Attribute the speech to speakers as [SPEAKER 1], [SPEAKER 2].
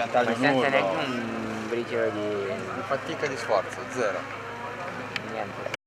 [SPEAKER 1] piantaggio
[SPEAKER 2] nulla. senza neanche un briciolo di
[SPEAKER 1] Di fatica e di sforzo, zero.
[SPEAKER 2] niente.